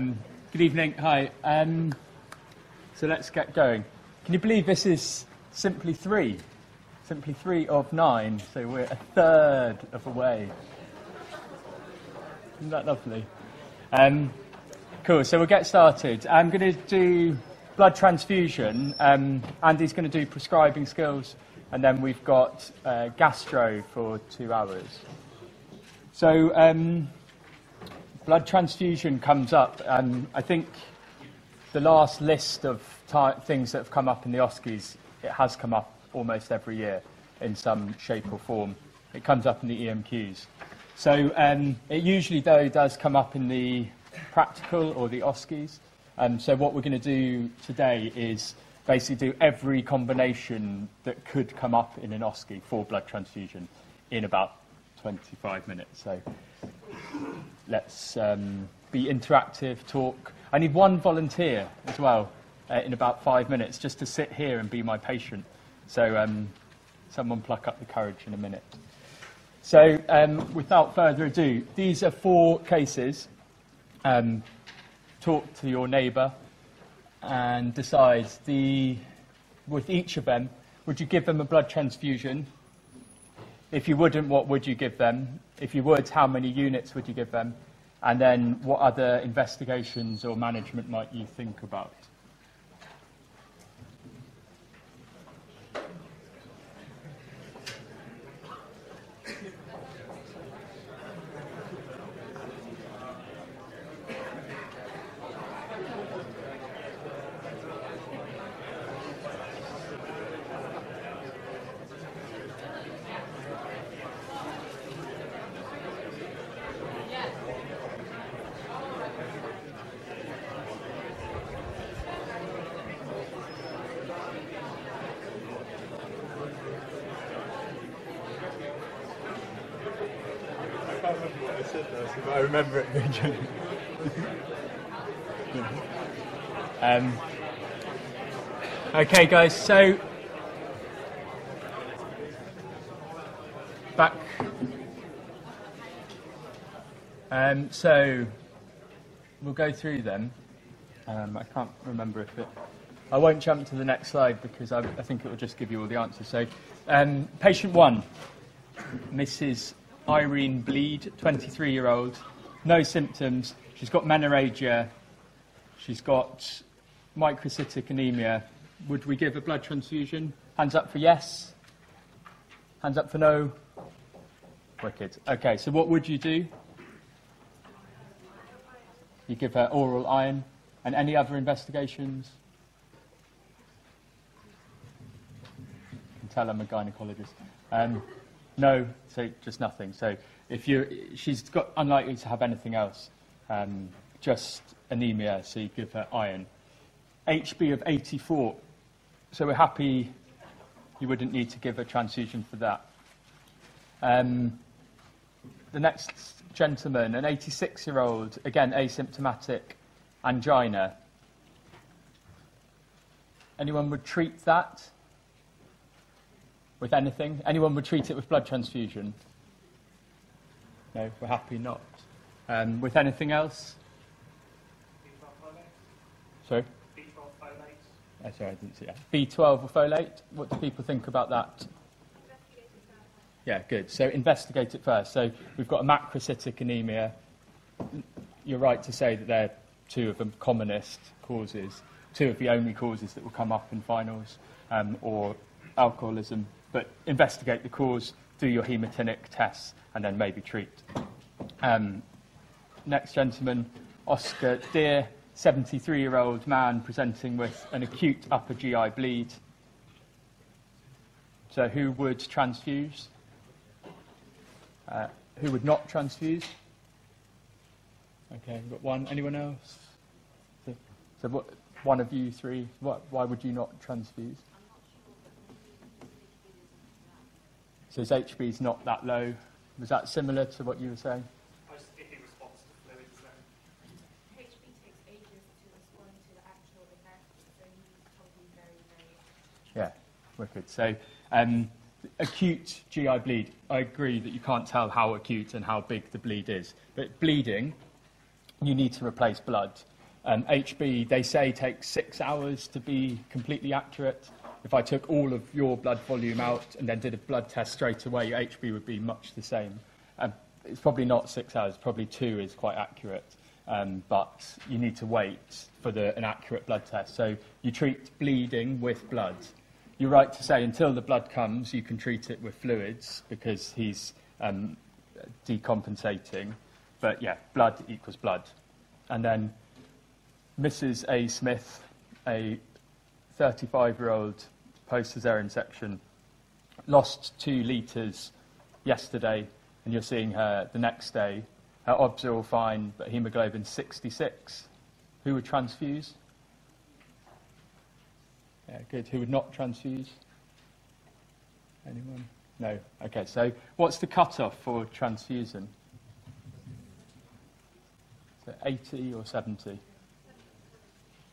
Um, good evening. Hi. Um, so let's get going. Can you believe this is simply three? Simply three of nine. So we're a third of the way. Isn't that lovely? Um, cool. So we'll get started. I'm going to do blood transfusion. Um, Andy's going to do prescribing skills, and then we've got uh, gastro for two hours. So um, blood transfusion comes up, and I think the last list of things that have come up in the OSCEs, it has come up almost every year in some shape or form. It comes up in the EMQs. So um, it usually, though, does come up in the practical or the OSCEs. Um, so what we're going to do today is basically do every combination that could come up in an OSCE for blood transfusion in about 25 minutes. So let's um, be interactive, talk. I need one volunteer as well uh, in about five minutes just to sit here and be my patient. So um, someone pluck up the courage in a minute. So um, without further ado, these are four cases. Um, talk to your neighbour and decide the, with each of them, would you give them a blood transfusion? If you wouldn't, what would you give them? If you would, how many units would you give them? And then what other investigations or management might you think about? Remember it um, okay, guys, so back. Um, so we'll go through them. Um, I can't remember if it. I won't jump to the next slide because I, I think it will just give you all the answers. So, um, patient one, Mrs. Irene Bleed, 23 year old, no symptoms. She's got menorrhagia. She's got microcytic anemia. Would we give a blood transfusion? Hands up for yes. Hands up for no. Wicked. Okay, so what would you do? You give her oral iron. And any other investigations? You can tell I'm a gynecologist. Um, no, so just nothing. So if you, she's got unlikely to have anything else, um, just anemia. So you give her iron. HB of 84. So we're happy. You wouldn't need to give a transfusion for that. Um, the next gentleman, an 86-year-old, again asymptomatic angina. Anyone would treat that? with anything? Anyone would treat it with blood transfusion? No, we're happy not. Um, with anything else? Sorry? Oh, sorry, I didn't see that. B12 or folate? What do people think about that? Yeah, good. So investigate it first. So we've got a macrocytic anemia. You're right to say that they're two of the commonest causes, two of the only causes that will come up in finals, um, or alcoholism but investigate the cause, do your haematinic tests, and then maybe treat. Um, next gentleman, Oscar Deer, 73 year old man presenting with an acute upper GI bleed. So, who would transfuse? Uh, who would not transfuse? Okay, we've got one. Anyone else? So, so what, one of you three, what, why would you not transfuse? So his HB is not that low. Was that similar to what you were saying? HB takes ages to respond to the actual event, so he's probably very, very Yeah, wicked. So um, acute GI bleed, I agree that you can't tell how acute and how big the bleed is. But bleeding, you need to replace blood. Um, HB, they say, takes six hours to be completely accurate. If I took all of your blood volume out and then did a blood test straight away, your HB would be much the same. Um, it's probably not six hours, probably two is quite accurate. Um, but you need to wait for the, an accurate blood test. So you treat bleeding with blood. You're right to say until the blood comes, you can treat it with fluids because he's um, decompensating. But yeah, blood equals blood. And then Mrs. A. Smith, a 35 year old post cesarean section, lost two litres yesterday, and you're seeing her the next day. Her obs are all fine, but hemoglobin 66. Who would transfuse? Yeah, good. Who would not transfuse? Anyone? No. Okay, so what's the cut-off for transfusion? So 80 or 70?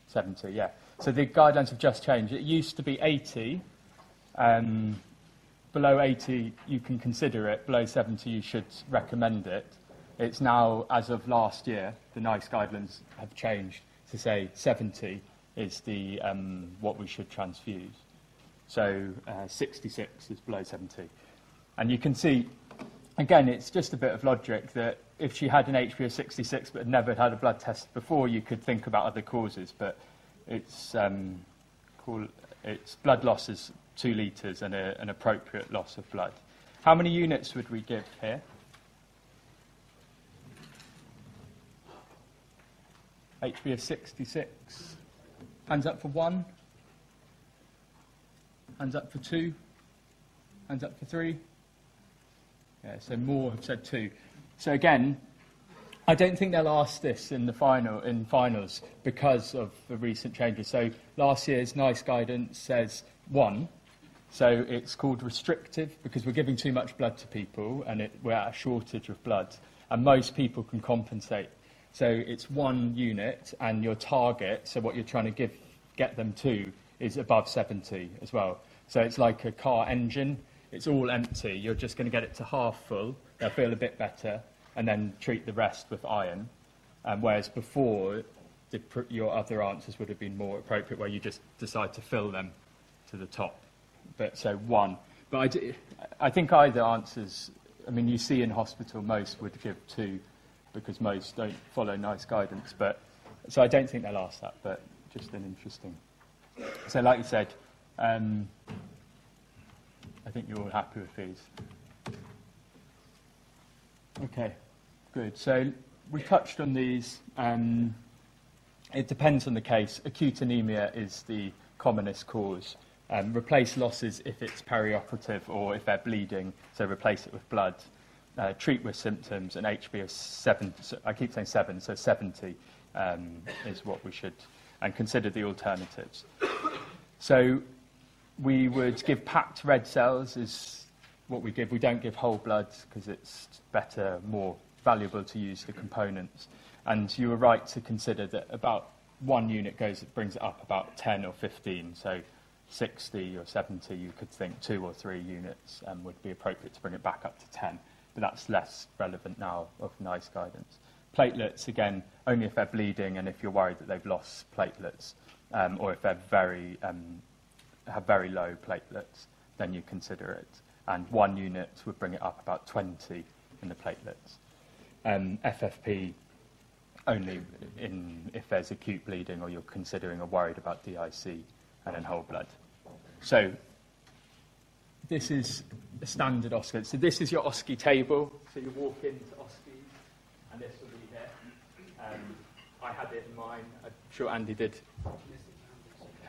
70, yeah. So the guidelines have just changed. It used to be 80. Um, below 80, you can consider it. Below 70, you should recommend it. It's now, as of last year, the NICE guidelines have changed to say 70 is the, um, what we should transfuse. So uh, 66 is below 70. And you can see, again, it's just a bit of logic that if she had an HB of 66 but never had a blood test before, you could think about other causes. But it's, um, call, it's blood loss is two litres and a, an appropriate loss of blood. How many units would we give here? HB of 66. Hands up for one. Hands up for two. Hands up for three. Yeah, so more have said two. So again, I don't think they'll ask this in the final in finals because of the recent changes. So last year's NICE guidance says one. So it's called restrictive because we're giving too much blood to people and it, we're at a shortage of blood. And most people can compensate so it's one unit, and your target, so what you're trying to give, get them to, is above 70 as well. So it's like a car engine. It's all empty. You're just going to get it to half full. They'll feel a bit better, and then treat the rest with iron. Um, whereas before, the, your other answers would have been more appropriate, where you just decide to fill them to the top. But so one. But I, think either answers. I mean, you see in hospital most would give two because most don't follow NICE guidance. But so I don't think they'll ask that, but just an interesting. So, like you said, um, I think you're all happy with these. Okay, good. So we touched on these. Um, it depends on the case. Acute anemia is the commonest cause. Um, replace losses if it's perioperative or if they're bleeding, so replace it with blood uh, treat with symptoms, and HB of 7, I keep saying 7, so 70 um, is what we should, and consider the alternatives. So we would give packed red cells is what we give. We don't give whole blood because it's better, more valuable to use the components. And you were right to consider that about one unit goes, it brings it up about 10 or 15. So 60 or 70, you could think two or three units um, would be appropriate to bring it back up to 10 but that's less relevant now of NICE guidance. Platelets, again, only if they're bleeding and if you're worried that they've lost platelets, um, or if they're very, um, have very low platelets, then you consider it. And one unit would bring it up about 20 in the platelets. Um, FFP only in, if there's acute bleeding or you're considering or worried about DIC and then whole blood. So this is a standard OSCE. So this is your OSCE table. So you walk into OSCE, and this will be here. Um, I had it in mine. I'm sure Andy did.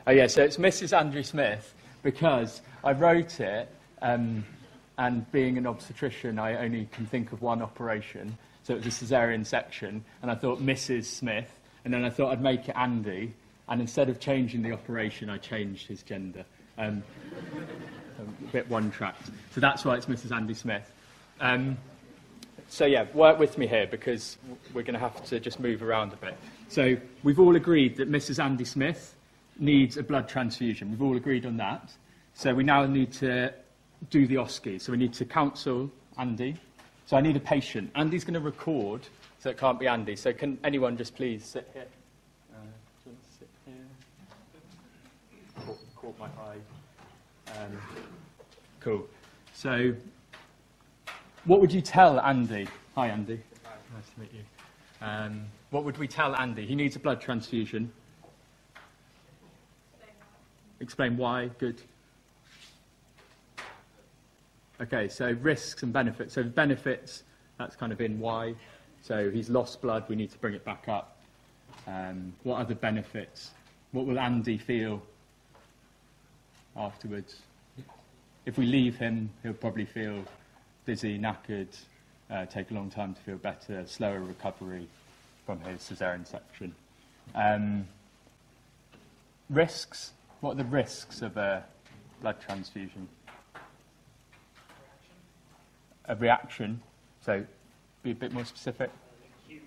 Oh yeah, so it's Mrs. Andrew Smith because I wrote it, um, and being an obstetrician, I only can think of one operation. So it was a cesarean section, and I thought Mrs. Smith, and then I thought I'd make it Andy, and instead of changing the operation, I changed his gender. Um, a bit one-tracked. So that's why it's Mrs. Andy Smith. Um, so yeah, work with me here because we're going to have to just move around a bit. So we've all agreed that Mrs. Andy Smith needs a blood transfusion. We've all agreed on that. So we now need to do the OSCE. So we need to counsel Andy. So I need a patient. Andy's going to record So it can't be Andy. So can anyone just please sit here? Uh, do you want to sit here? Caught, caught my eye. Um, cool. So, what would you tell Andy? Hi, Andy. Nice to meet you. Um, what would we tell Andy? He needs a blood transfusion. Explain why. Good. Okay, so risks and benefits. So benefits, that's kind of in why. So he's lost blood, we need to bring it back up. Um, what other benefits? What will Andy feel afterwards? If we leave him, he'll probably feel dizzy, knackered, uh, take a long time to feel better, slower recovery from his cesarean section. Um, risks? What are the risks of a blood transfusion? A reaction. So, be a bit more specific. acute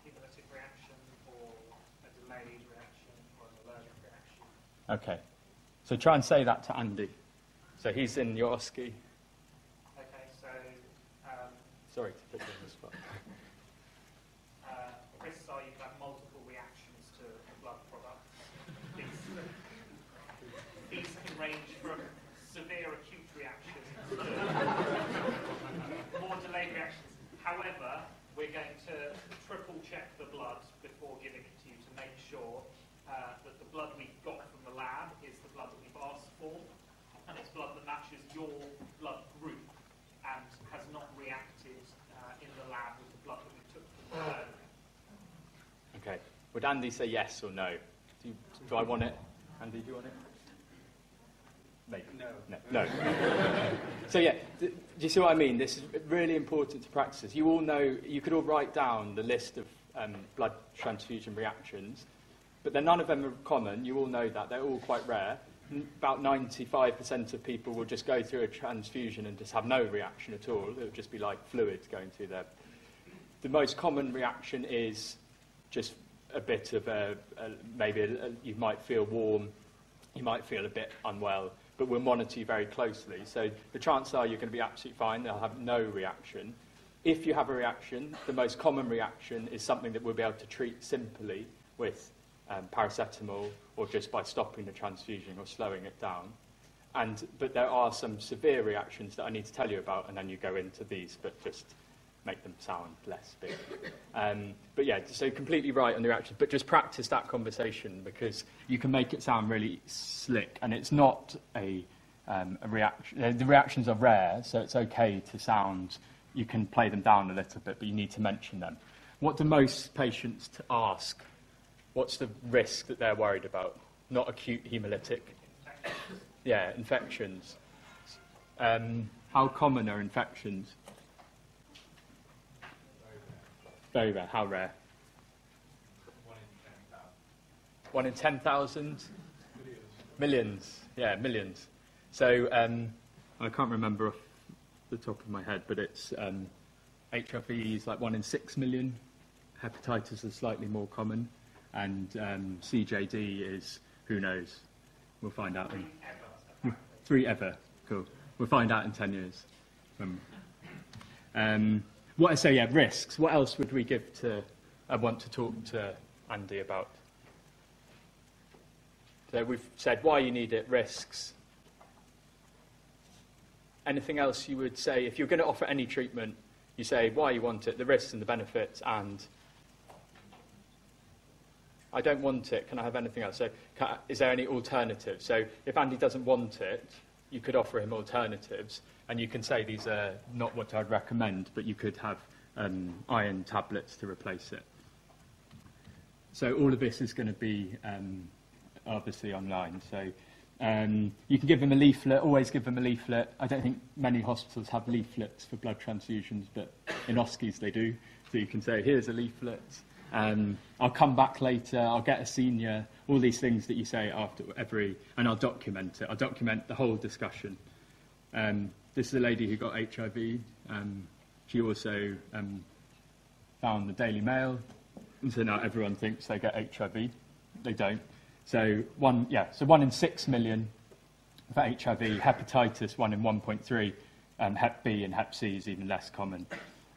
hemolytic reaction or a delayed reaction or an allergic reaction. Okay. So try and say that to Andy. So he's in your OSCE. Okay, so um, Sorry to put you on the spot. uh, risks are you can have multiple reactions to the blood product. These, these can range from severe acute reactions to more delayed reactions. However, we're going to triple check the blood before giving it to you to make sure uh, that the blood we've got from the lab is the blood that we've asked for, and it's blood that matches your blood group and has not reacted uh, in the lab with the blood that we took from the lab. Okay. Would Andy say yes or no? Do, you, do I want it? Andy, do you want it? Maybe. No. No. no. so yeah, th- do you see what I mean? This is really important to practice. You all know, you could all write down the list of um, blood transfusion reactions, but then none of them are common. You all know that. They're all quite rare. About 95% of people will just go through a transfusion and just have no reaction at all. It would just be like fluids going through there. The most common reaction is just a bit of a, a maybe a, a, you might feel warm, you might feel a bit unwell, but we'll monitor you very closely. So the chances are you're going to be absolutely fine. They'll have no reaction. If you have a reaction, the most common reaction is something that we'll be able to treat simply with um, paracetamol or just by stopping the transfusion or slowing it down. And, but there are some severe reactions that I need to tell you about, and then you go into these, but just make them sound less big. Um, but yeah, so completely right on the reaction, but just practice that conversation because you can make it sound really slick, and it's not a, um, a reaction. The reactions are rare, so it's okay to sound. You can play them down a little bit, but you need to mention them. What do most patients ask? What's the risk that they're worried about? Not acute hemolytic. Yeah, infections. Um, how common are infections? Very rare. How rare? One in 10,000? Millions. Yeah, millions. So um, I can't remember off the top of my head, but it's um, HIV is like one in six million. Hepatitis is slightly more common. And um, CJD is, who knows? We'll find out. In, Ever. Three ever. Cool. We'll find out in 10 years. Um, um, what I say, yeah, risks. What else would we give to, I want to talk to Andy about? So we've said why you need it, risks. Anything else you would say, if you're going to offer any treatment, you say why you want it, the risks and the benefits, and I don't want it, can I have anything else? So is there any alternative? So if Andy doesn't want it, you could offer him alternatives, and you can say these are not what I'd recommend, but you could have um, iron tablets to replace it. So all of this is going to be um, obviously online. So um, you can give them a leaflet, always give them a leaflet. I don't think many hospitals have leaflets for blood transfusions, but in OSCEs they do. So you can say, here's a leaflet. Um, I'll come back later. I'll get a senior. All these things that you say after every, and I'll document it. I'll document the whole discussion. Um, this is a lady who got HIV. Um, she also um, found the Daily Mail, and so now everyone thinks they get HIV. They don't. So one, yeah, so one in six million for HIV. Hepatitis, one in 1.3. Um, Hep B and Hep C is even less common.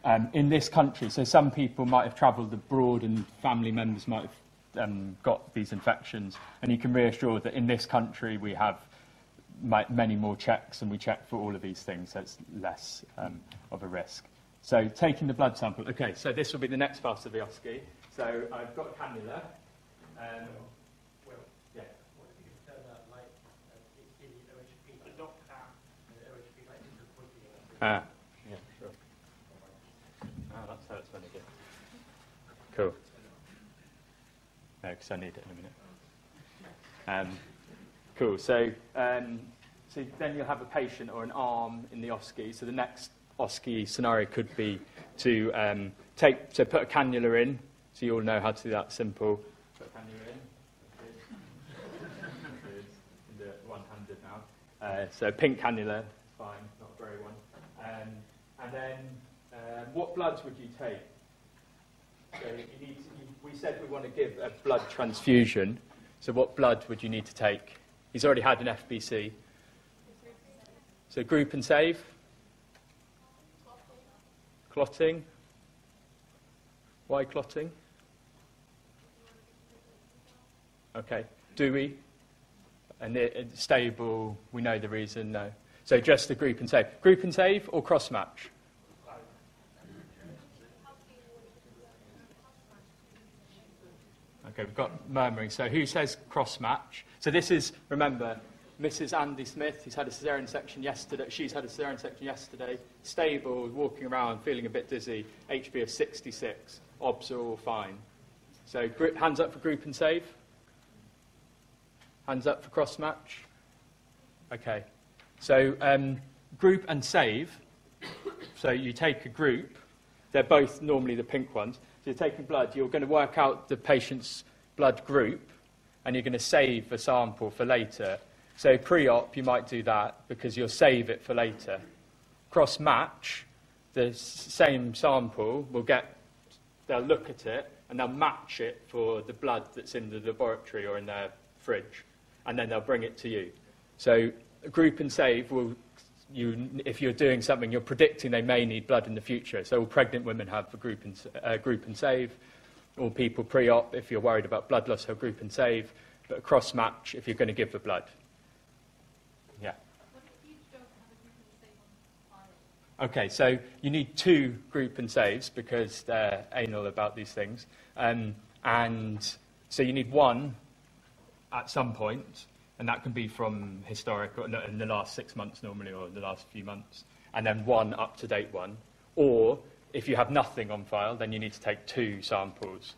Um, in this country. So some people might have travelled abroad and family members might have um, got these infections. And you can reassure that in this country we have many more checks and we check for all of these things, so it's less um, of a risk. So taking the blood sample. Okay, so this will be the next part of the OSCE. So I've got a cannula. Um, Well, yeah. what if you could turn that light, uh, in in the OHP light, Adopt that. the OHP light into pointing at Ah, yeah, sure. Oh, that's how it's going to get. Cool. No, because I need it in a minute. Um, cool. So, um, so then you'll have a patient or an arm in the OSCE. So the next OSCE scenario could be to um, take, so put a cannula in. So you all know how to do that. Simple. Put a cannula in. One-handed now. Uh, so pink cannula, fine, not a grey one. Um, and then, um, what bloods would you take? We said we want to give a blood transfusion. So what blood would you need to take? He's already had an FBC. So group and save. Clotting. Why clotting? Okay. Do we? And it, it's stable. We know the reason. No. So just the group and save. Group and save or cross match? Okay, we've got murmuring. So who says cross match? So this is, remember, Mrs. Andy Smith, who's had a cesarean section yesterday. She's had a cesarean section yesterday. Stable, walking around, feeling a bit dizzy. HB of 66. Obs are all fine. So gr- hands up for group and save. Hands up for cross match. Okay. So um, group and save. So you take a group. They're both normally the pink ones. So you're taking blood. You're going to work out the patient's blood group, and you're going to save a sample for later. So pre-op, you might do that because you'll save it for later. Cross match, the same sample will get. They'll look at it and they'll match it for the blood that's in the laboratory or in their fridge, and then they'll bring it to you. So group and save will you, if you're doing something, you're predicting they may need blood in the future. So all pregnant women have a group and, uh, group and save. All people pre-op, if you're worried about blood loss, have group and save. But a cross match if you're going to give the blood. Yeah. Okay, so you need two group and saves because they're anal about these things. Um, and so you need one at some point, and that can be from historic, or in the last six months normally, or the last few months, and then one up to date one. Or if you have nothing on file, then you need to take two samples.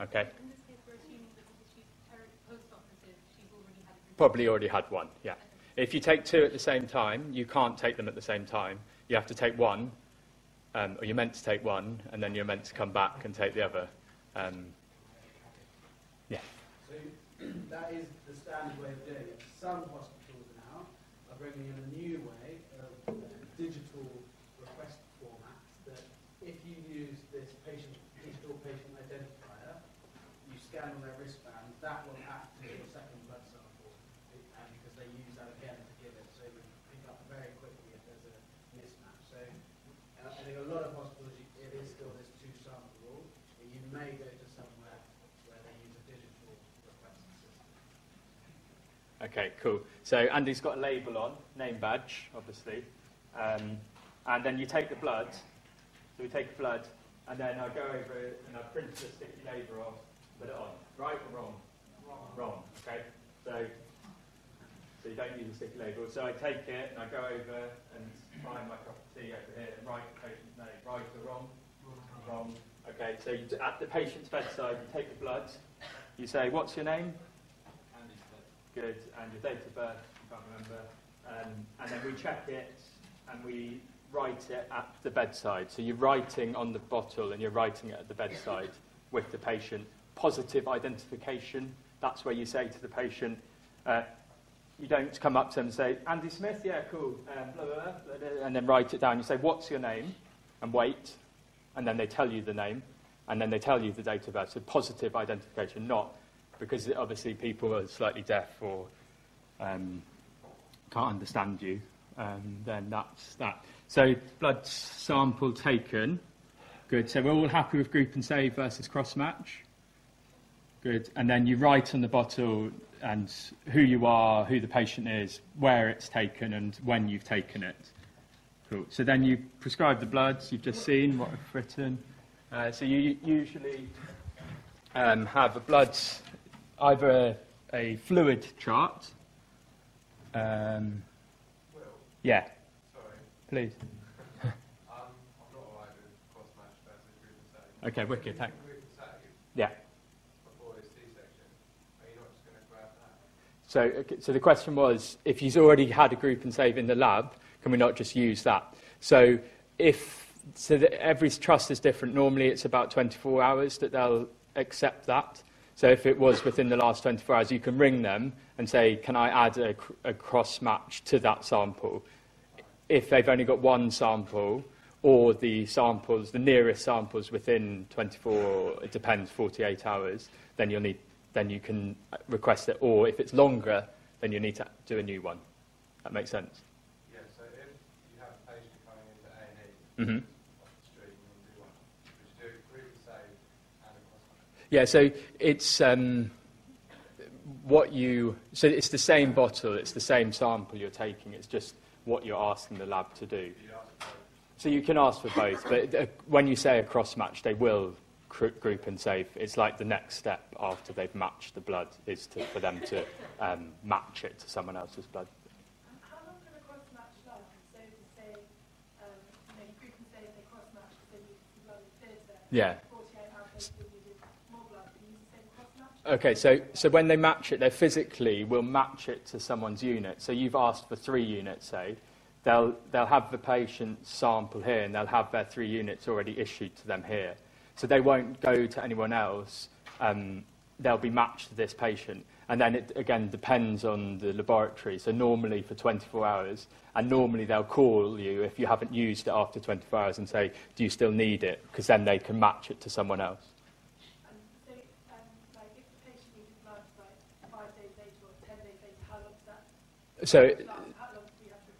Okay? In this case, we're assuming that because she's ter- post-operative, she's already had a group. Probably already had one, yeah. If you take two at the same time, you can't take them at the same time. You have to take one, um, or you're meant to take one, and then you're meant to come back and take the other. Um, yeah. So that is the standard way of doing it. Some hospitals now are bringing in a new way of uh, digital request formats that if you use this patient digital patient identifier, you scan on their wristband, that will act as your second blood sample, and because they use that again to give it, so you pick up very quickly if there's a mismatch. So uh, I think a lot of hospitals, you- it is still this two sample rule, but you may go to somewhere where they use a digital request system. Okay, cool. So Andy's got a label on, name badge, obviously. Um, and then you take the blood. So we take the blood, and then I go over and I print the sticky label off, put it on. Right or wrong? Wrong. Wrong, okay. So, so you don't use a sticky label. So I take it and I go over and find my cup of tea over here and write the patient's name. Right or wrong? Wrong. Okay, so you, at the patient's bedside, you take the blood. You say, what's your name? Good. And your date of birth, I can't remember. Um, and then we check it and we write it at the bedside. So you're writing on the bottle and you're writing it at the bedside with the patient. Positive identification, that's where you say to the patient, uh, you don't come up to them and say, Andy Smith, yeah, cool, um, blah, blah, blah, and then write it down. You say, what's your name? And wait. And then they tell you the name. And then they tell you the date of birth. So positive identification, not because obviously people are slightly deaf or um, can't understand you um, then that's that. So blood sample taken. Good. So we're all happy with group and save versus cross match. Good. And then you write on the bottle and who you are, who the patient is, where it's taken, and when you've taken it. Cool. So then you prescribe the bloods. You've just seen what I've written. Uh, so you usually um, have a blood, either a, a fluid chart. Um, Will, yeah, sorry, please. um, I'm not alright with cross match versus group and save. Okay, wicked. Thank. Group Yeah. before this C-section. Are you not just going to grab that? So, okay, so the question was, if he's already had a group and save in the lab, can we not just use that? So, if so, that every trust is different. Normally, it's about 24 hours that they'll accept that. So if it was within the last 24 hours, you can ring them and say, can I add a, a cross-match to that sample? If they've only got one sample, or the samples, the nearest samples within 24, it depends, 48 hours, then you'll need, then you can request it. Or if it's longer, then you need to do a new one. That makes sense? Yeah, so if you have a patient coming into A&E, mm -hmm. Yeah, so it's um, what you. So it's the same bottle, it's the same sample you're taking. It's just what you're asking the lab to do. You ask for both. So you can ask for both, but uh, when you say a cross match, they will group and save. It's like the next step after they've matched the blood is to, for them to um, match it to someone else's blood. And how long can a cross match last? So to say, um, you know, you group and say they cross match because they need some blood in theatre. Yeah. 48 hours later they needed more blood. Can you use the same cross match? Okay, so, so when they match it, they physically will match it to someone's unit. So you've asked for three units, say. They'll, they'll have the patient sample here and they'll have their three units already issued to them here. So they won't go to anyone else. Um, they'll be matched to this patient. And then it, again, depends on the laboratory. So normally for 24 hours, and normally they'll call you if you haven't used it after 24 hours and say, do you still need it? Because then they can match it to someone else. And so, um, like, if the patient needed blood like five days later or 10 days later, how long does that So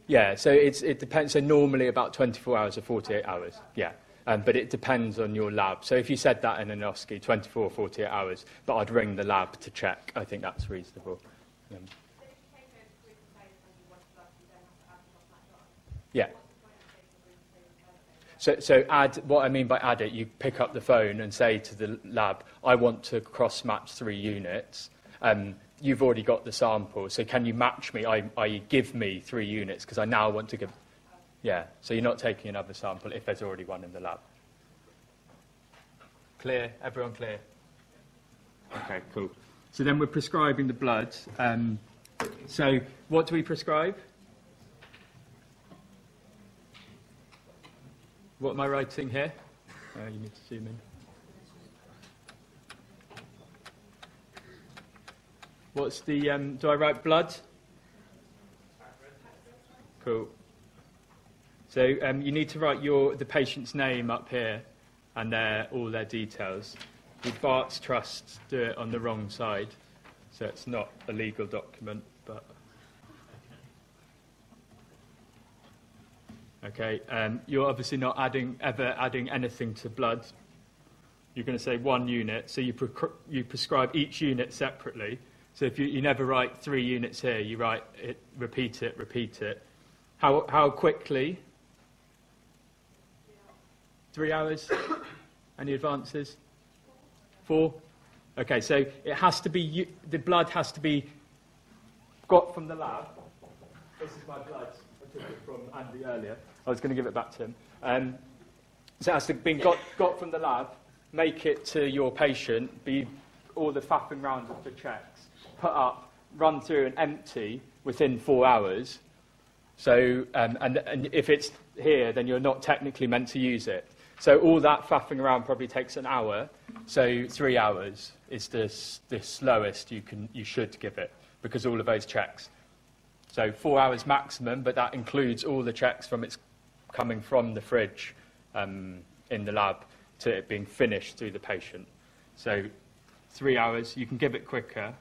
Yeah, so it depends. So normally about 24 hours or 48 hours. Yeah. Um, but it depends on your lab. So if you said that in an OSCE, 24 or 48 hours, but I'd ring the lab to check. I think that's reasonable. Um, yeah. So, so add, what I mean by add it, you pick up the phone and say to the lab, I want to cross-match three units. Um, you've already got the sample, so can you match me, I, i.e. give me three units, because I now want to give... Yeah, so you're not taking another sample if there's already one in the lab. Clear? Everyone clear? Okay, cool. So then we're prescribing the blood. Um, so what do we prescribe? What am I writing here? Uh, you need to zoom in. What's the, um, do I write blood? Cool. So um, you need to write your, the patient's name up here and their, all their details. With Bart's Trust, do it on the wrong side, so it's not a legal document, but... Okay, um, you're obviously not adding, ever adding anything to blood. You're going to say one unit, so you, pre- you prescribe each unit separately. So if you, you never write three units here, you write it, repeat it, repeat it. How, how quickly? Three hours? Any advances? Four? Okay, so it has to be, the blood has to be got from the lab. This is my blood. I took it from Andy earlier. I was going to give it back to him. Um, so it has to be got, got from the lab, make it to your patient, be all the faffing round of the checks, put up, run through and empty within four hours. So, um, and, and if it's here, then you're not technically meant to use it. So all that faffing around probably takes an hour. So three hours is the, the slowest you, can, you should give it because all of those checks. So four hours maximum, but that includes all the checks from its coming from the fridge um, in the lab to it being finished through the patient. So three hours, you can give it quicker.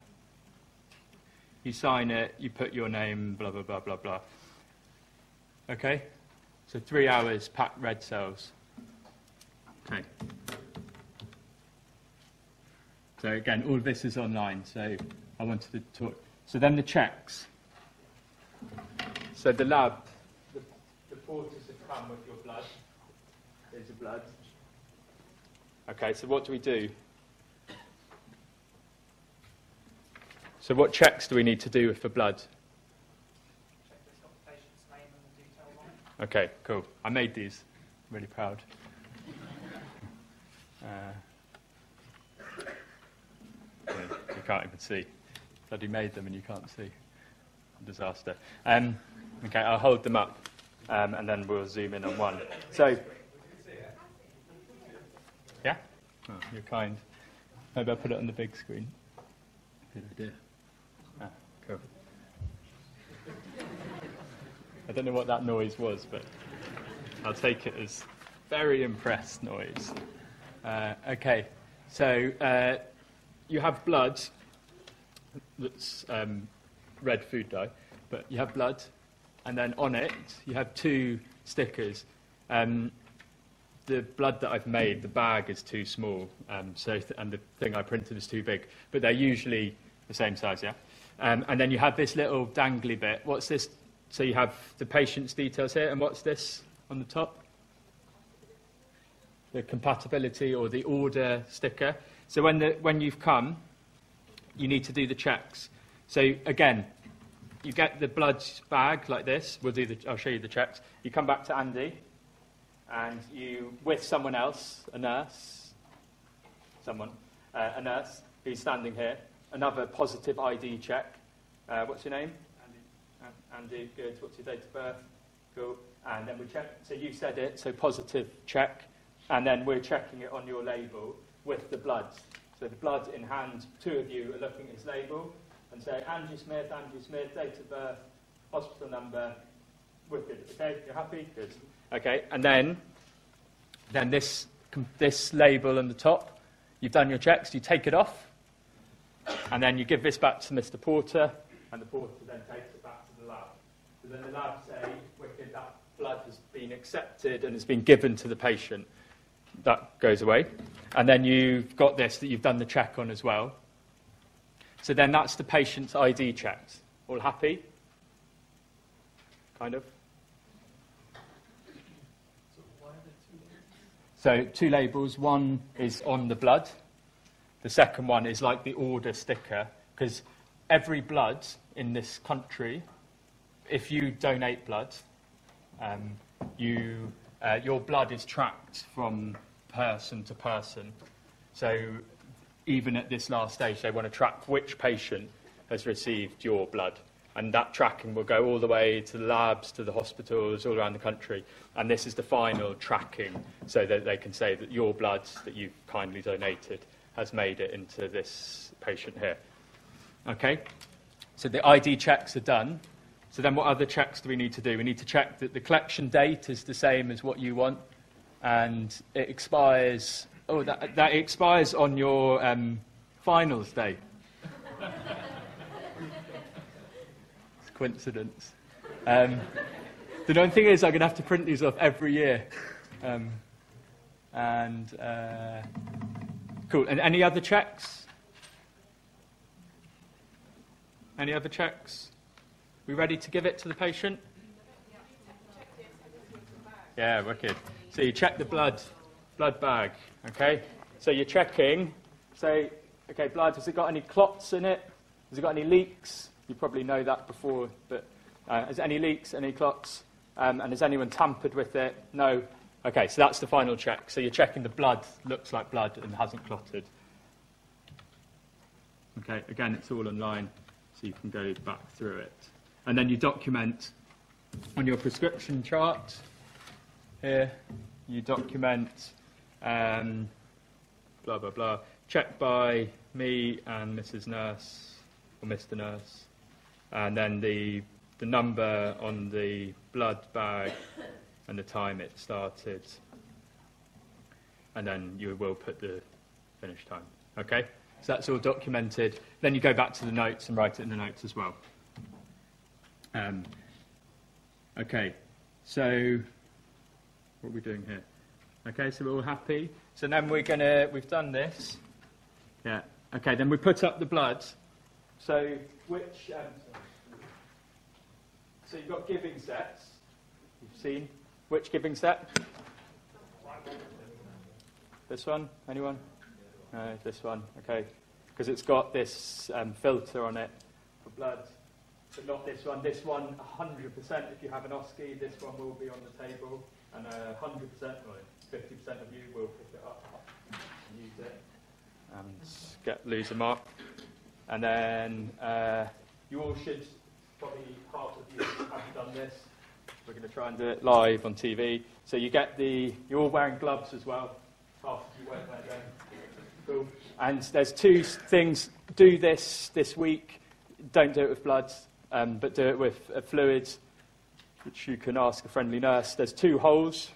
You sign it, you put your name, blah, blah, blah, blah, blah. Okay? So three hours, packed red cells. Okay. So again, all of this is online, so I wanted to talk. So then the checks. So the lab, the, the porters have come with your blood. There's your blood. Okay, so what do we do? So what checks do we need to do with the blood? Okay, cool. I made these. I'm Really proud. Uh, yeah, you can't even see. Bloody made them and you can't see. Disaster. Um, okay, I'll hold them up um, and then we'll zoom in on one. So, yeah? Oh, you're kind. Maybe I'll put it on the big screen. Good idea. Ah, cool. I don't know what that noise was, but I'll take it as very impressed noise. Uh, okay, so uh, you have blood that's um, red food dye, but you have blood, and then on it you have two stickers. Um, the blood that I've made, the bag is too small, um, so th- and the thing I printed is too big, but they're usually the same size, yeah. Um, and then you have this little dangly bit. What's this? So you have the patient's details here, and what's this on the top? The compatibility or the order sticker. So when, the, when you've come, you need to do the checks. So again, you get the blood bag like this. We'll do the, I'll show you the checks. You come back to Andy, and you, with someone else, a nurse, someone, uh, a nurse who's standing here, another positive ID check. Uh, what's your name? Andy. Andy, good. What's your date of birth? Cool. And then we check. So you said it, so positive check. And then we're checking it on your label with the blood. So the blood in hand, two of you are looking at his label and say, Andrew Smith, Andrew Smith, date of birth, hospital number, wicked. Okay, you're happy? Good. Okay, and then, then this, this label on the top, you've done your checks, you take it off, and then you give this back to Mr. Porter, and the porter then takes it back to the lab. So then the lab say, wicked, that blood has been accepted and has been given to the patient. That goes away. And then you've got this that you've done the check on as well. So then that's the patient's ID checked. All happy? Kind of? So two labels. One is on the blood. The second one is like the order sticker, because every blood in this country, if you donate blood, um, you, uh, your blood is tracked from person to person. So even at this last stage, they want to track which patient has received your blood. And that tracking will go all the way to the labs, to the hospitals, all around the country. And this is the final tracking so that they can say that your blood that you've kindly donated has made it into this patient here. Okay? So the ID checks are done. So then what other checks do we need to do? We need to check that the collection date is the same as what you want and it expires, oh, that, that expires on your um, finals day. it's a coincidence. Um, the only thing is I'm going to have to print these off every year. Um, and, uh, cool. And any other checks? Any other checks? We ready to give it to the patient? Yeah, wicked. So you check the blood, blood bag, okay? So you're checking, say, okay, blood, has it got any clots in it? Has it got any leaks? You probably know that before, but uh, has any leaks, any clots? Um, and has anyone tampered with it? No. Okay, so that's the final check. So you're checking the blood looks like blood and hasn't clotted. Okay, again, it's all online, so you can go back through it. And then you document on your prescription chart here, you document um, blah, blah, blah, checked by me and Mrs. Nurse, or Mr. Nurse, and then the, the number on the blood bag and the time it started, and then you will put the finish time. Okay? So that's all documented. Then you go back to the notes and write it in the notes as well. Um, okay. So, what are we doing here? Okay, so we're all happy. So then we're gonna, we've done this. Yeah. Okay, then we put up the blood. So which, um, so you've got giving sets. You've seen which giving set? This one? Anyone? No, this one. Okay, because it's got this um, filter on it for blood, but not this one. This one, 100%. If you have an OSCE, this one will be on the table, and uh, 100%, well, 50% of you will pick it up and use it and get lose a mark. And then uh, you all should, probably half of you have done this. We're going to try and do it live on TV. So you get the, you're all wearing gloves as well. You them. Cool. And there's two things. Do this this week. Don't do it with blood, um, but do it with uh, fluids, which you can ask a friendly nurse. There's two holes,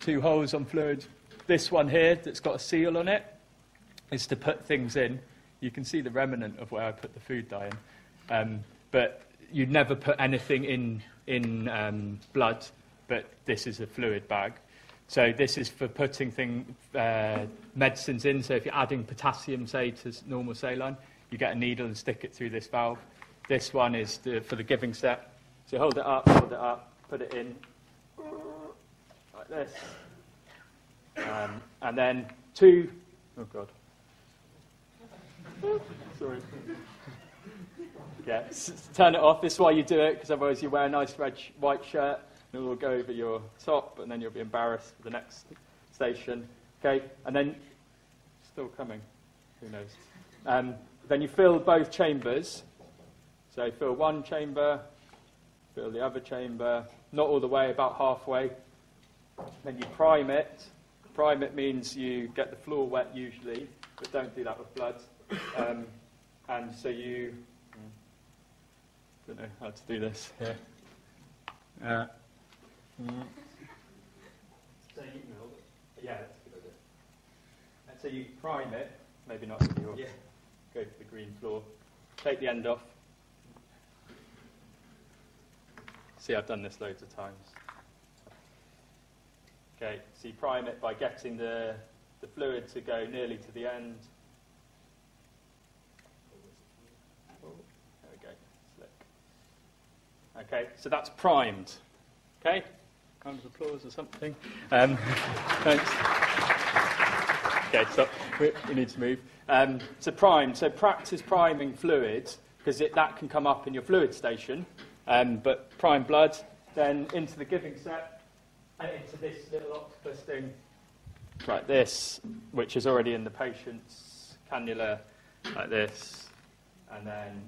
two holes on fluid. This one here that's got a seal on it is to put things in. You can see the remnant of where I put the food dye in. Um, but you'd never put anything in, in um, blood, but this is a fluid bag. So this is for putting thing, uh, medicines in. So if you're adding potassium, say, to normal saline, you get a needle and stick it through this valve. This one is the, for the giving set. So hold it up, hold it up, put it in, like this. Um, and then two, oh God. Sorry. Yeah, turn it off. This is why you do it, because otherwise you wear a nice red sh- white shirt, and it will go over your top, and then you'll be embarrassed for the next station. Okay, and then still coming. Who knows? Um, then you fill both chambers. So fill one chamber, fill the other chamber, not all the way, about halfway. Then you prime it. Prime it means you get the floor wet usually, but don't do that with blood. Um, and so you, don't know how to do this here. Uh, mm. so you, yeah, that's a good idea. And so you prime it, maybe not with your, Yeah. go for the green floor. Take the end off. See, I've done this loads of times. Okay, so you prime it by getting the, the fluid to go nearly to the end. Oh, there we go, slick. Okay, so that's primed. Okay, round of applause or something. Um, thanks. Okay, so we, we need to move. Um, so primed, so practice priming fluids because that can come up in your fluid station. Um, but prime blood, then into the giving set, and into this little octopus thing, like this, which is already in the patient's cannula, like this, and then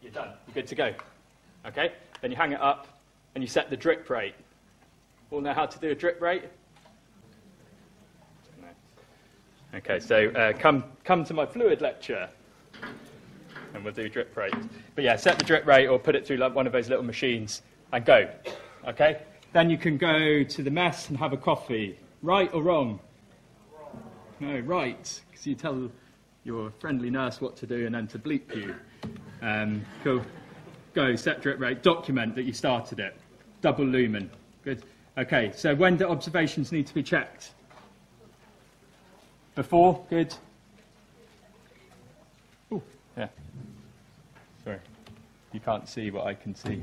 you're done. You're good to go. Okay? Then you hang it up and you set the drip rate. All know how to do a drip rate? No. Okay, so uh, come, come to my fluid lecture and we'll do drip rate. But yeah, set the drip rate or put it through like one of those little machines and go. Okay? Then you can go to the mess and have a coffee. Right or wrong? No, right. Because you tell your friendly nurse what to do and then to bleep you. Um, cool. Go, set drip rate. Document that you started it. Double lumen. Good. Okay, so when do observations need to be checked? Before? Good. Oh, yeah. Sorry. You can't see what I can see.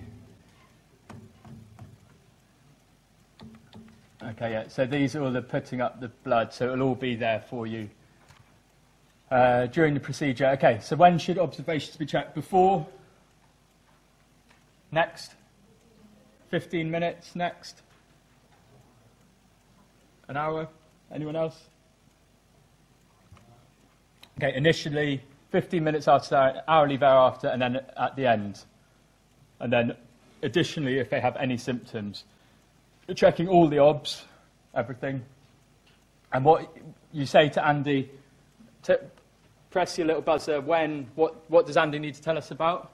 Okay, yeah. So these are all the putting up the blood, so it'll all be there for you uh, during the procedure. Okay, so when should observations be checked? Before? Next? 15 minutes? Next? An hour? Anyone else? Okay, initially 15 minutes after hourly thereafter, and then at the end. And then additionally, if they have any symptoms, you're checking all the obs, everything. And what you say to Andy, press your little buzzer when, what, what does Andy need to tell us about?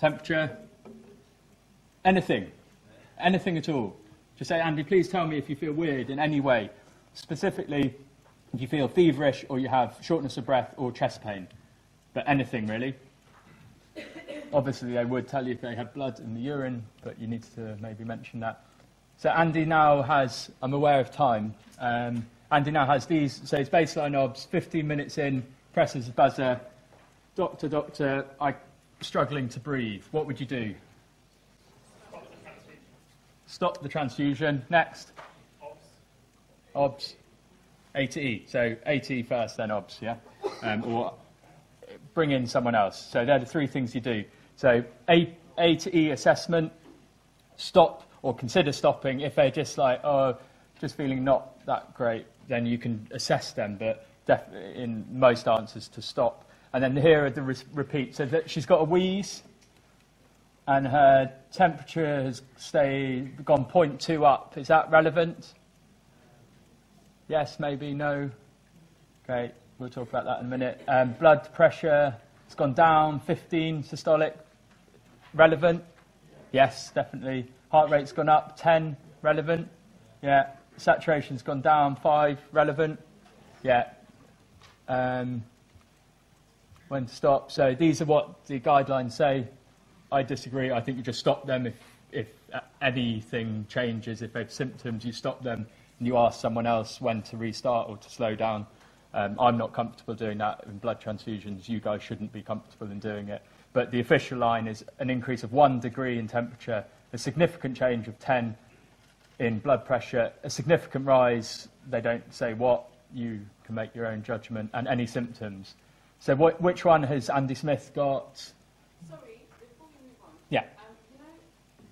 Temperature? Anything. Anything at all. Just say, Andy, please tell me if you feel weird in any way. Specifically, if you feel feverish or you have shortness of breath or chest pain. But anything, really. Obviously, they would tell you if they had blood in the urine, but you need to maybe mention that. So Andy now has, I'm aware of time, um, Andy now has these, so it's baseline obs, 15 minutes in, presses the buzzer, doctor, doctor, I'm struggling to breathe. What would you do? Stop the transfusion. Next, Obs. obs, A to E. So A to E first, then obs, yeah? Um, or bring in someone else. So they're the three things you do. So A, A to E assessment, stop or consider stopping. If they're just like, oh, just feeling not that great, then you can assess them, but in most answers to stop. And then here are the re- repeats. So that she's got a wheeze, and her temperature has stayed gone 0.2 up. Is that relevant? Yes, maybe, no. Great, we'll talk about that in a minute. Um, blood pressure has gone down, 15 systolic. Relevant? Yes, definitely. Heart rate's gone up, 10. Relevant? Yeah. Saturation's gone down, 5. Relevant? Yeah. Um, when to stop. So these are what the guidelines say. I disagree. I think you just stop them if, if anything changes. If they have symptoms, you stop them and you ask someone else when to restart or to slow down. Um, I'm not comfortable doing that in blood transfusions. You guys shouldn't be comfortable in doing it. But the official line is an increase of one degree in temperature, a significant change of 10 in blood pressure, a significant rise, they don't say what, you can make your own judgment, and any symptoms. So what, which one has Andy Smith got? Sorry, before we move on. Yeah. Um, you know,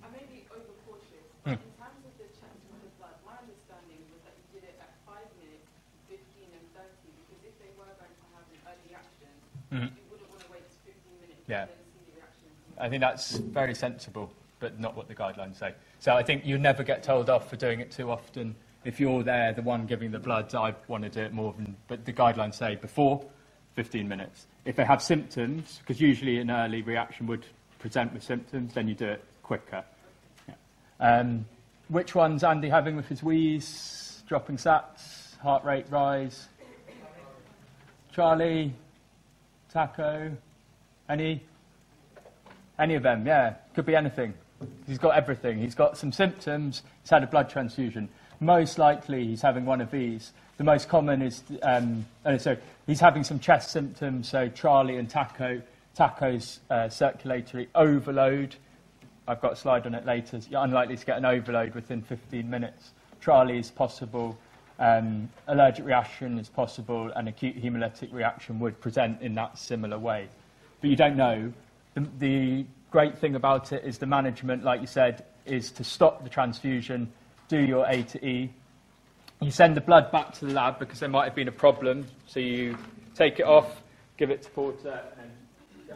I may be overcautious, but in terms of the checks with the blood, my understanding was that you did it at 5 minutes, 15 and 30, because if they were going to have an early reaction, Mhm. you wouldn't want to wait 15 minutes Yeah. and then see the reaction. I think that's very sensible, but not what the guidelines say. So I think you never get told off for doing it too often. If you're there, the one giving the blood, I want to do it more than, but the guidelines say before 15 minutes. If they have symptoms, because usually an early reaction would present with symptoms, then you do it quicker. Yeah. Um, which one's Andy having with his wheeze, dropping sats, heart rate rise? TRALI, TACO, any? Any of them, yeah. Could be anything. He's got everything. He's got some symptoms. He's had a blood transfusion. Most likely, he's having one of these. The most common is, um, oh, so he's having some chest symptoms. So TRALI and TACO. TACO's uh, circulatory overload. I've got a slide on it later. You're unlikely to get an overload within 15 minutes. TRALI is possible. Um, allergic reaction is possible, and acute hemolytic reaction would present in that similar way. But you don't know. The, the great thing about it is the management, like you said, is to stop the transfusion, do your A to E. You send the blood back to the lab because there might have been a problem. So you take it off, give it to Porter, and go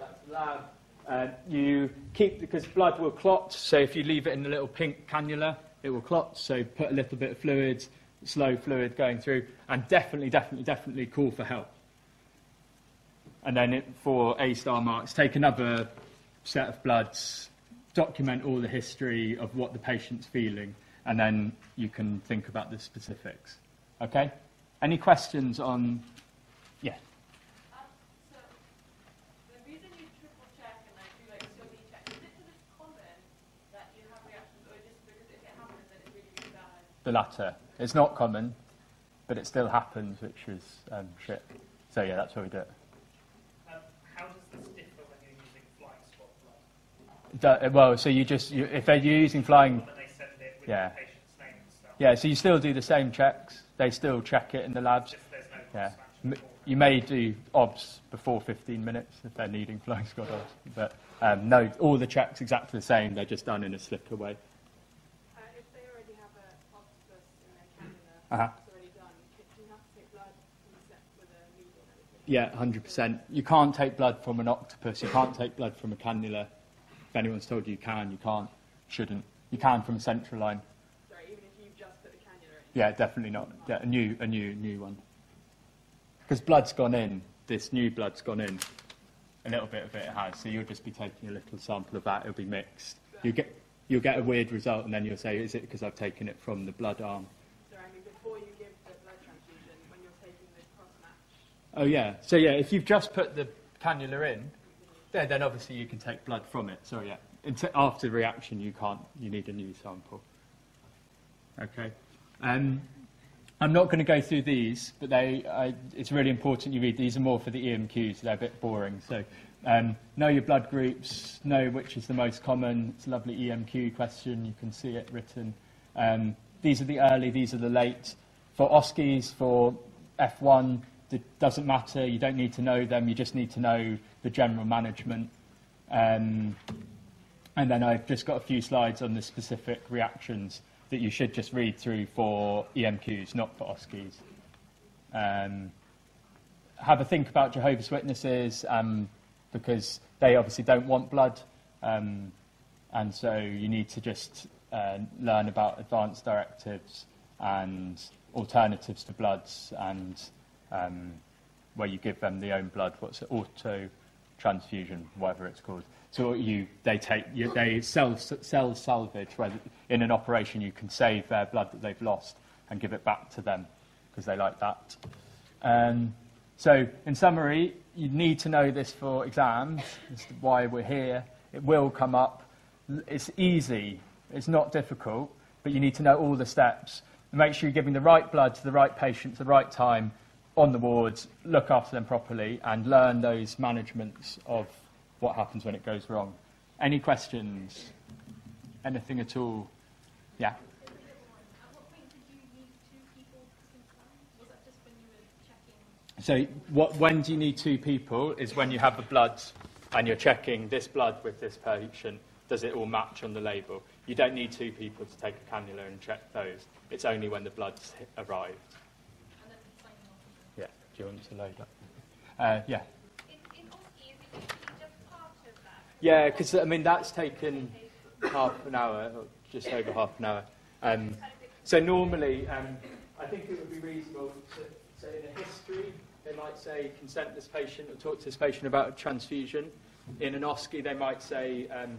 back to the lab. Uh, you keep, because blood will clot, so if you leave it in a little pink cannula, it will clot. So put a little bit of fluid, slow fluid going through, and definitely, definitely, definitely call for help. And then it, for A star marks, take another set of bloods, document all the history of what the patient's feeling, and then you can think about the specifics. Okay? Any questions on. Yeah. Um, so, the reason you triple check and do like so many checks, is it because it's common that you have reactions, or just because if it happens, then it's really, really bad? The latter. It's not common, but it still happens, which is um, shit. So, yeah, that's why we do it. Um, how does this differ when you're using flying squad blood? Do- well, so you just. You, if they're using flying. When they send it with Yeah. the patient's name and stuff. Yeah, so you still do the same checks. They still check it in the labs. No Yeah. M- You may do OBS before 15 minutes if they're needing flying squad OBS. But um, no, all the checks exactly the same. They're just done in a slicker way. Uh, if they already have an octopus in their cannula, it's already done, c- do you have to take blood from the set with a needle and everything? Yeah, 100%. You can't take blood from an octopus. You can't take blood from a cannula. If anyone's told you you can, you can't. Shouldn't. You can from a central line. Sorry, even if you've just put the cannula in. Yeah, definitely not. Yeah, a new, a new, new one. Because blood's gone in. This new blood's gone in. A little bit of it has. So you'll just be taking a little sample of that. It'll be mixed. You get, you'll get a weird result, and then you'll say, "Is it because I've taken it from the blood arm?" Sorry, I mean before you give the blood transfusion, when you're taking the cross match. Oh yeah. So yeah, if you've just put the cannula in, Yeah, then obviously you can take blood from it. Sorry, yeah. After reaction, you can't. You need a new sample. Okay. Um, I'm not going to go through these, but they. I, it's really important you read. These are more for the EMQs. They're a bit boring. So, um, know your blood groups. Know which is the most common. It's a lovely EMQ question. You can see it written. Um, these are the early. These are the late. For OSCEs, for F1, it doesn't matter. You don't need to know them. You just need to know the general management. Um, and then I've just got a few slides on the specific reactions that you should just read through for EMQs, not for OSCEs. Um, have a think about Jehovah's Witnesses um, because they obviously don't want blood. Um, and so you need to just uh, learn about advanced directives and alternatives to bloods and um, where you give them the own blood, what's it, auto transfusion, whatever it's called. So you, they take, you, they cell, cell salvage, where in an operation you can save their blood that they've lost and give it back to them because they like that. Um, so in summary, you need to know this for exams. This is why we're here. It will come up. It's easy. It's not difficult, but you need to know all the steps. Make sure you're giving the right blood to the right patient at the right time on the wards, look after them properly, and learn those managements of what happens when it goes wrong. Any questions? Anything at all? Yeah. At what point did you need two people synchronized? Was that just when you were checking? So what, when do you need two people is when you have the blood and you're checking this blood with this patient, does it all match on the label? You don't need two people to take a cannula and check those. It's only when the blood's arrived. And then signing off? Yeah. Do you want to load up? Uh, yeah. In, in OSCE, is it usually just part of that? Yeah, because I mean that's taken half an hour, just over half an hour. Um, so normally, um, I think it would be reasonable to say in a history, they might say consent this patient or talk to this patient about a transfusion. In an OSCE, they might say um,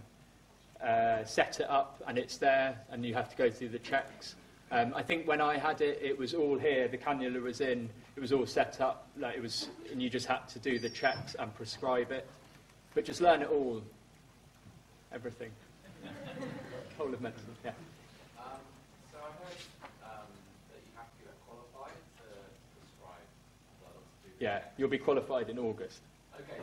uh, set it up and it's there, and you have to go through the checks. Um, I think when I had it, it was all here. The cannula was in. It was all set up. Like it was, and you just had to do the checks and prescribe it. But just learn it all. Everything. Whole of medicine, yeah. Um, so I heard um, that you have to get qualified to prescribe blood to do Yeah, you'll be qualified in August. Okay,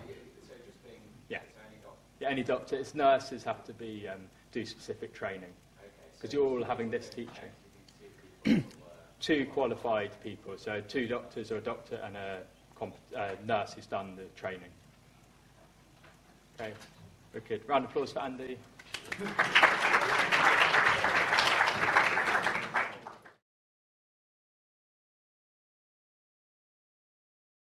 so just being Yeah. got Yeah, any doctor, it's nurses have to be, um, do specific training. okay. Because you're all having this teaching. Two people who are Two qualified people, so two doctors or a doctor and a comp- uh, nurse who's done the training. Okay, wicked. Round of applause for Andy.